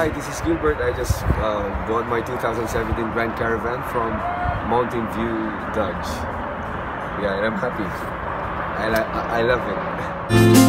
Hi, this is Gilbert. I just uh, bought my 2017 Grand Caravan from Mountain View Dodge. Yeah, and I'm happy. I, I love it.